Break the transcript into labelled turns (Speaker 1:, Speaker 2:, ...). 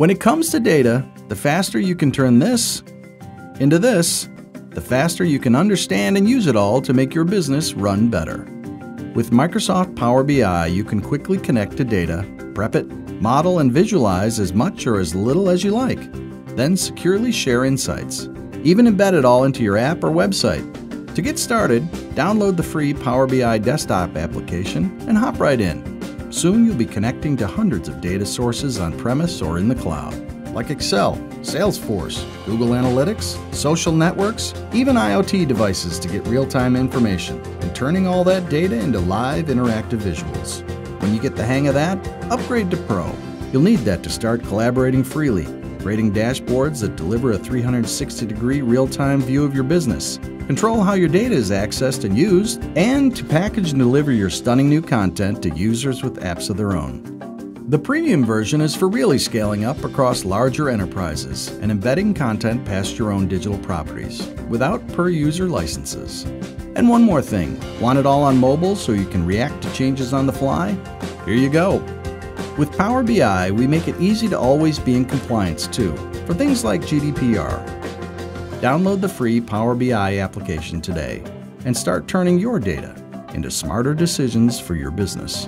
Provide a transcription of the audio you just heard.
Speaker 1: When it comes to data, the faster you can turn this into this, the faster you can understand and use it all to make your business run better. With Microsoft Power BI, you can quickly connect to data, prep it, model and visualize as much or as little as you like, then securely share insights. Even embed it all into your app or website. To get started, download the free Power BI desktop application and hop right in. Soon you'll be connecting to hundreds of data sources on premise or in the cloud, like Excel, Salesforce, Google Analytics, social networks, even IoT devices to get real time information, and turning all that data into live interactive visuals. When you get the hang of that, upgrade to Pro. You'll need that to start collaborating freely, creating dashboards that deliver a 360 degree real time view of your business, control how your data is accessed and used, and to package and deliver your stunning new content to users with apps of their own. The premium version is for really scaling up across larger enterprises and embedding content past your own digital properties without per user licenses. And one more thing want it all on mobile so you can react to changes on the fly? Here you go. With Power BI, we make it easy to always be in compliance too, for things like GDPR. Download the free Power BI application today and start turning your data into smarter decisions for your business.